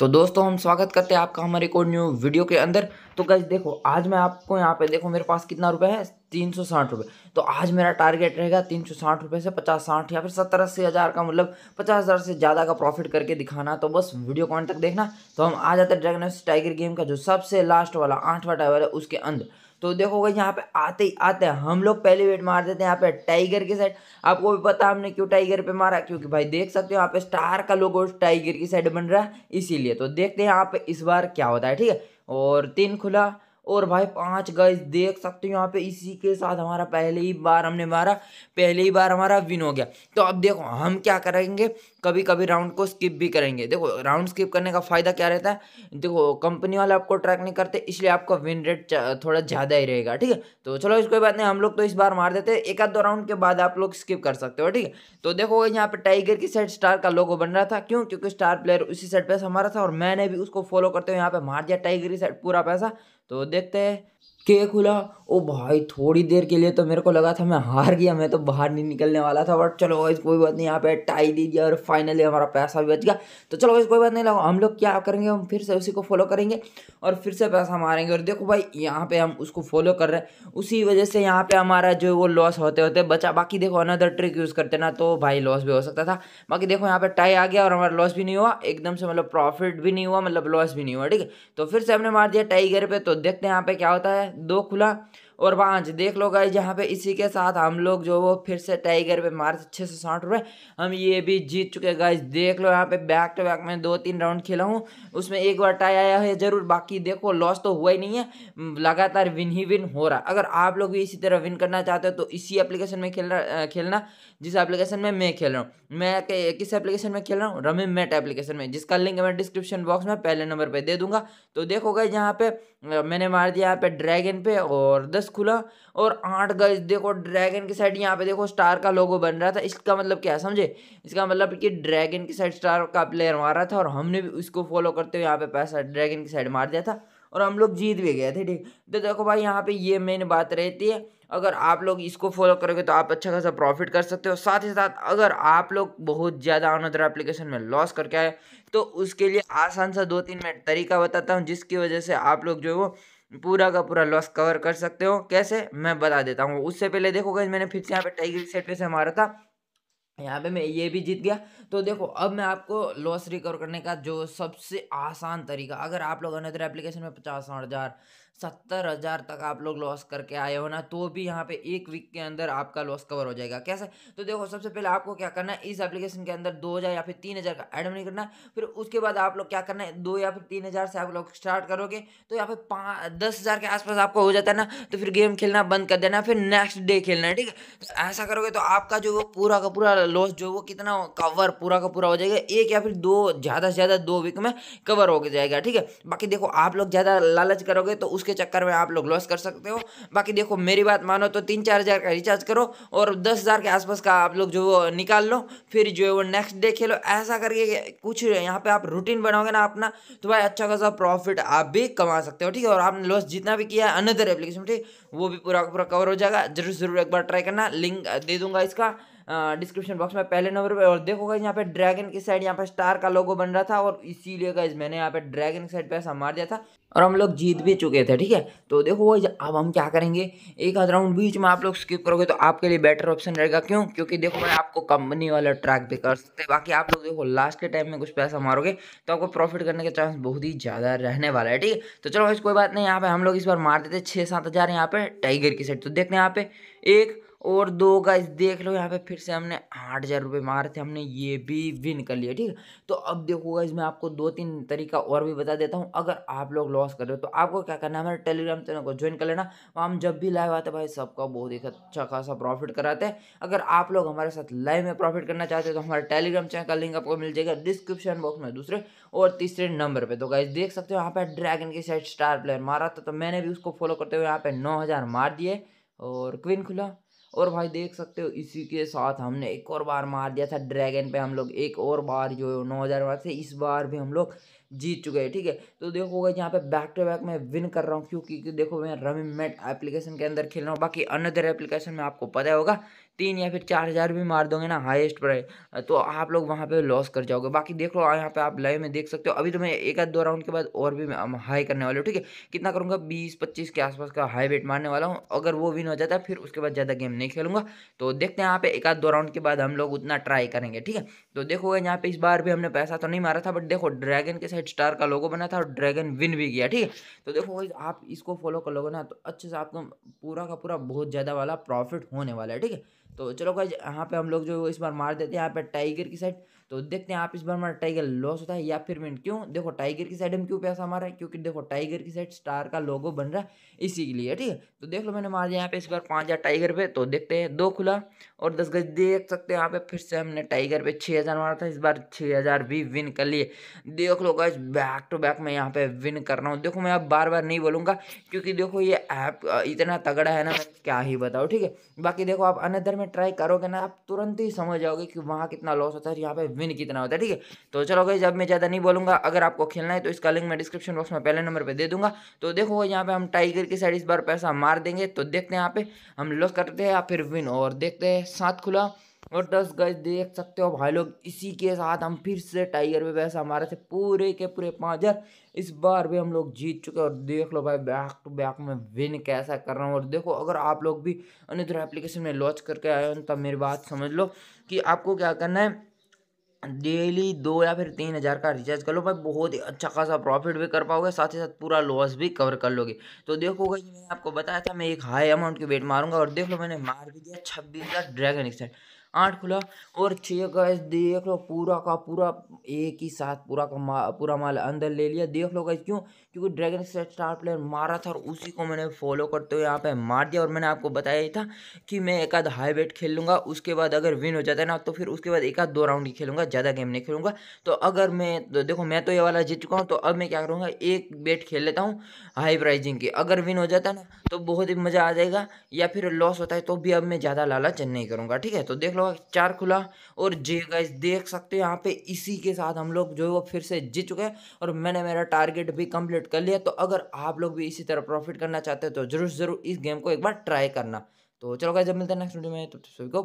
तो दोस्तों, हम स्वागत करते हैं आपका हमारे को न्यू वीडियो के अंदर। तो गज देखो, आज मैं आपको यहाँ पे देखो, मेरे पास कितना रुपए है? तीन सौ साठ रुपये तो आज मेरा टारगेट रहेगा तीन सौ साठ रुपये से पचास साठ या फिर सत्तर अस्सी हज़ार का मतलब पचास हज़ार से ज़्यादा का प्रॉफिट करके दिखाना। तो बस वीडियो कॉन्ट तक देखना। तो हम आ जाते हैं ड्रैगन टाइगर गेम का जो सबसे लास्ट वाला आठवा टाइवर है उसके अंदर। तो देखोगे यहाँ पे आते ही आते हैं। हम लोग पहले वेट मार देते हैं यहाँ पे टाइगर की साइड। आपको भी पता हमने क्यों टाइगर पे मारा? क्योंकि भाई देख सकते हो यहाँ पे स्टार का लोगो टाइगर की साइड बन रहा है, इसीलिए। तो देखते हैं यहाँ पे इस बार क्या होता है, ठीक है? और तीन खुला। और भाई पाँच गज देख सकते हो यहाँ पे, इसी के साथ हमारा पहले ही बार हमने मारा, पहले ही बार हमारा विन हो गया। तो अब देखो, हम क्या करेंगे? कभी कभी राउंड को स्किप भी करेंगे। देखो राउंड स्किप करने का फ़ायदा क्या रहता है? देखो कंपनी वाले आपको ट्रैक नहीं करते, इसलिए आपका विन रेट थोड़ा ज़्यादा ही रहेगा, ठीक है? तो चलो इस कोई बात नहीं हम लोग तो इस बार मार देते हैं। एक आध दो राउंड के बाद आप लोग स्किप कर सकते हो, ठीक है? तो देखो, यहाँ पे टाइगर की साइड स्टार का लोगो बन रहा था। क्यों? क्योंकि स्टार प्लेयर उसी साइड पैसा हमारा था और मैंने भी उसको फॉलो करते हुए यहाँ पे मार दिया टाइगर की साइड पूरा पैसा। तो देखते हैं। के खुला। ओ भाई, थोड़ी देर के लिए तो मेरे को लगा था मैं हार गया, मैं तो बाहर नहीं निकलने वाला था बट चलो इस कोई बात नहीं, यहाँ पे टाई दी दीजिए और फाइनली हमारा पैसा भी बच गया। तो चलो इस कोई बात नहीं, लगा, हम लोग क्या करेंगे, हम फिर से उसी को फॉलो करेंगे और फिर से पैसा मारेंगे। और देखो भाई, यहाँ पे हम उसको फॉलो कर रहे हैं। उसी वजह से यहाँ पे हमारा जो वो लॉस होते होते बचा। बाकी देखो अनदर ट्रिक यूज़ करते ना तो भाई लॉस भी हो सकता था। बाकी देखो, यहाँ पे टाई आ गया और हमारा लॉस भी नहीं हुआ। एकदम से मतलब प्रॉफिट भी नहीं हुआ मतलब लॉस भी नहीं हुआ, ठीक है? तो फिर से हमने मार दिया टाइगर पे। तो देखते हैं यहाँ पे क्या होता है। दो खुला और पाँच देख लो गाइज़ यहाँ पे इसी के साथ हम लोग जो वो फिर से टाइगर पे मारे छः सौ साठ रुपये हम ये भी जीत चुके गाइज़ देख लो यहाँ पे बैक टू बैक में दो तीन राउंड खेला हूँ। उसमें एक बार टाई आया है ज़रूर, बाकी देखो लॉस तो हुआ ही नहीं है। लगातार विन ही विन हो रहा। अगर आप लोग भी इसी तरह विन करना चाहते हो तो इसी एप्लीकेशन में खेलना खेलना, जिस एप्लीकेशन में मैं खेल रहा हूँ। मैं किस एप्लीकेशन में खेल रहा हूँ? रमी मेट एप्लीकेशन में, जिसका लिंक मैं डिस्क्रिप्शन बॉक्स में पहले नंबर पर दे दूँगा। तो देखो गए यहाँ पे मैंने मार दिया यहाँ पे ड्रैगन पे और दस खुला और आठ गज देखो ड्रैगन की साइड यहाँ पे देखो स्टार का लोगो बन रहा था। इसका मतलब क्या समझे? इसका मतलब कि ड्रैगन की साइड स्टार का प्लेयर मार था और हमने भी उसको फॉलो करते हुए यहाँ पे पैसा ड्रैगन की साइड मार दिया था और हम लोग जीत भी गए थे, ठीक? तो देखो भाई, यहाँ पे ये मेन बात रहती है, अगर आप लोग इसको फॉलो करोगे तो आप अच्छा खासा प्रॉफिट कर सकते हो। साथ ही साथ अगर आप लोग बहुत ज़्यादा अनदर एप्लीकेशन में लॉस करके आए तो उसके लिए आसान सा दो तीन मैं तरीका बताता हूँ, जिसकी वजह से आप लोग जो है वो पूरा का पूरा लॉस कवर कर सकते हो। कैसे? मैं बता देता हूँ। उससे पहले देखोगे मैंने फिर से यहाँ पे टाइगर सेट पे से मारा था। यहाँ पे मैं ये भी जीत गया। तो देखो, अब मैं आपको लॉस रिकवर करने का जो सबसे आसान तरीका, अगर आप लोग अनदर एप्लीकेशन में पचास हज़ार, सत्तर हज़ार तक आप लोग लॉस करके आए हो ना तो भी यहाँ पे एक वीक के अंदर आपका लॉस कवर हो जाएगा। कैसे? तो देखो, सबसे पहले आपको क्या करना है, इस एप्लीकेशन के अंदर दो हज़ार या फिर तीन हज़ार का मनी करना है, फिर उसके बाद आप लोग क्या करना है, दो या फिर तीन हज़ार से आप लोग स्टार्ट करोगे तो यहाँ पे पाँच दस हज़ार के आसपास आपको हो जाता है ना तो फिर गेम खेलना बंद कर देना, फिर नेक्स्ट डे खेलना है, ठीक है? तो ऐसा करोगे तो आपका जो वो पूरा का पूरा लॉस जो वो कितना कवर पूरा का पूरा हो जाएगा? एक या फिर दो, ज़्यादा से ज़्यादा दो वीक में कवर हो जाएगा, ठीक है? बाकी देखो, आप लोग ज़्यादा लालच करोगे तो उसके चक्कर में आप लोग लॉस कर सकते हो। बाकी देखो, मेरी बात मानो तो तीन चार हज़ार का रिचार्ज करो और दस हज़ार के आसपास का आप लोग जो वो निकाल लो, फिर जो है वो नेक्स्ट डे खेलो। ऐसा करके कुछ यहाँ पे आप रूटीन बनाओगे ना अपना तो भाई अच्छा खासा प्रॉफिट आप भी कमा सकते हो, ठीक है? और आपने लॉस जितना भी किया है अनदर एप्लीकेशन ठीक? वो भी पूरा पूरा कवर हो जाएगा। ज़रूर ज़रूर एक बार ट्राई करना। लिंक दे दूँगा इसका। डिस्क्रिप्शन बॉक्स में पहले नंबर पर और देखो गाइज़ यहाँ पे ड्रैगन की साइड यहाँ पे स्टार का लोगो बन रहा था और इसीलिए गाइज़ मैंने यहाँ पे ड्रैगन की साइड पे ऐसा मार दिया था और हम लोग जीत भी चुके थे, ठीक है? तो देखो गाइज़ अब हम क्या करेंगे? एक आध राउंड बीच में आप लोग स्किप करोगे तो आपके लिए बेटर ऑप्शन रहेगा। क्यों? क्योंकि देखो मैं आपको कंपनी वाला ट्रैक भी कर सकते हैं। बाकी आप लोग देखो लास्ट के टाइम में कुछ पैसा मारोगे तो आपको प्रॉफिट करने के चांस बहुत ही ज़्यादा रहने वाला है, ठीक है? तो चलो कोई बात नहीं, यहाँ पे हम लोग इस बार मार देते छः सात हज़ार यहाँ पे टाइगर की साइड तो देखते हैं यहाँ पे एक और दो गाइस देख लो, यहाँ पे फिर से हमने आठ हज़ार रुपये मारे थे, हमने ये भी विन कर लिया, ठीक है? तो अब देखो गाइस मैं आपको दो तीन तरीका और भी बता देता हूँ। अगर आप लोग लॉस कर रहे हो तो आपको क्या करना है, हमारे टेलीग्राम चैनल को ज्वाइन कर लेना। वहाँ हम जब भी लाइव आते भाई, सबका बहुत ही अच्छा खासा प्रॉफिट कराते हैं। अगर आप लोग हमारे साथ लाइव में प्रॉफिट करना चाहते हो तो हमारे टेलीग्राम चैनल का लिंक आपको मिल जाएगा डिस्क्रिप्शन बॉक्स में दूसरे और तीसरे नंबर पर तो गाइज़ देख सकते हो यहाँ पे ड्रैगन की साइड स्टार प्लेयर मारा था तो मैंने भी उसको फॉलो करते हुए यहाँ पे नौ मार दिए और क्वीन खुला। और भाई देख सकते हो, इसी के साथ हमने एक और बार मार दिया था, ड्रैगन पे हम लोग एक और बार जो नौ हज़ार से इस बार भी हम लोग जीत चुके हैं, ठीक है? तो देखो यहाँ पे बैक टू बैक मैं विन कर रहा हूँ, क्योंकि देखो मैं रमी मेट एप्लीकेशन के अंदर खेल रहा हूँ। बाकी अनदर एप्लीकेशन में आपको पता होगा, तीन या फिर चार हज़ार भी मार दोगे ना हाईएस्ट प्राइस तो आप लोग वहाँ पे लॉस कर जाओगे। बाकी देख लो यहाँ पे आप लाइव में देख सकते हो। अभी तो मैं एक आध दो राउंड के बाद और भी हाई करने वाले हूँ, ठीक है? कितना करूँगा? बीस, पच्चीस के आसपास का हाई वेट मारने वाला हूँ। अगर वो विन हो जाता है, फिर उसके बाद ज़्यादा गेम नहीं खेलूँगा। तो देखते हैं यहाँ पे एक आध दो राउंड के बाद हम लोग उतना ट्राई करेंगे, ठीक है? तो देखो यहाँ पे इस बार भी हमने पैसा तो नहीं मारा था बट देखो ड्रैगन के साइड स्टार का लोगो बना था और ड्रैगन विन भी किया, ठीक है? तो देखो आप इसको फॉलो कर लोगे ना तो अच्छे से आपको पूरा का पूरा बहुत ज़्यादा वाला प्रॉफिट होने वाला है, ठीक है? तो चलो भाई यहाँ पे हम लोग जो इस बार मार देते हैं, यहाँ पे टाइगर की साइड तो देखते हैं आप इस बार हमारा टाइगर लॉस होता है या फिर विन क्यों? देखो, टाइगर की साइड में क्यों पैसा मारा है? क्योंकि देखो, टाइगर की साइड स्टार का लोगो बन रहा है इसी के लिए, ठीक है? तो देख लो मैंने मार दिया यहाँ पे इस बार पाँच हज़ार टाइगर पे तो देखते हैं दो खुला और दस गज देख सकते हैं यहाँ पे फिर से हमने टाइगर पे छः हज़ार मारा था, इस बार छः हज़ार भी विन कर लिए। देख लो गज बैक टू बैक मैं यहाँ पे विन कर रहा हूँ। देखो मैं अब बार बार नहीं बोलूँगा क्योंकि देखो ये ऐप इतना तगड़ा है ना, मैं क्या ही बताऊँ, ठीक है? बाकी देखो आप अनदर में ट्राई करोगे ना, आप तुरंत ही समझ जाओगे कि वहाँ कितना लॉस होता है यहाँ पे विन कितना होता है, ठीक है? तो चलो गई जब मैं ज़्यादा नहीं बोलूँगा। अगर आपको खेलना है तो इसका लिंक मैं डिस्क्रिप्शन बॉक्स में पहले नंबर पर दे दूँगा। तो देखो यहाँ पे हम टाइगर की साइड इस बार पैसा मार देंगे। तो देखते हैं यहाँ पे हम लॉस करते हैं या फिर विन और देखते हैं। सात खुला। और दस गज देख सकते हो भाई लोग, इसी के साथ हम फिर से टाइगर पे पैसा मारे थे। पूरे के पूरे पाँच हज़ार। इस बार भी हम लोग जीत चुके और देख लो भाई बैक टू बैक में विन कैसा कर रहा हूँ। और देखो, अगर आप लोग भी अन्य एप्लीकेशन में लॉन्च करके आए हो, तब मेरी बात समझ लो कि आपको क्या करना है। डेली दो या फिर तीन हज़ार का रिचार्ज कर लो भाई, बहुत ही अच्छा खासा प्रॉफिट भी कर पाओगे, साथ ही साथ पूरा लॉस भी कवर कर लोगे। तो देखो भाई, मैंने आपको बताया था, मैं एक हाई अमाउंट की वेट मारूँगा और देख लो मैंने मार भी दिया छब्बीस हज़ार ड्रैगन एक्साइड आठ खुला और छः गैस देख लो पूरा का पूरा एक ही साथ पूरा का मा, पूरा माल अंदर ले लिया। देख लो गैस क्यों? क्योंकि ड्रैगन सेट स्टार प्लेयर मारा था और उसी को मैंने फॉलो करते हुए यहाँ पे मार दिया और मैंने आपको बताया ही था कि मैं एक आध हाई वेट खेल लूँगा। उसके बाद अगर विन हो जाता है ना तो फिर उसके बाद एक आध दो राउंड ही खेलूँगा ज़्यादा गेम नहीं खेलूँगा। तो अगर मैं तो देखो मैं तो ये वाला जीत चुका हूँ तो अब मैं क्या करूँगा एक बेट खेल लेता हूँ हाई प्राइजिंग की। अगर विन हो जाता है ना तो बहुत ही मज़ा आ जाएगा या फिर लॉस होता है तो भी अब मैं ज़्यादा लालच नहीं करूँगा ठीक है? तो देख लो चार खुला और जे गाइस देख सकते हो यहाँ पे इसी के साथ हम लोग जो है वो फिर से जीत चुके हैं और मैंने मेरा टारगेट भी कंप्लीट कर लिया। तो अगर आप लोग भी इसी तरह प्रॉफिट करना चाहते हो तो ज़रूर ज़रूर इस गेम को एक बार ट्राई करना। तो चलो गाइस जब मिलते हैं नेक्स्ट वीडियो में तो सभी को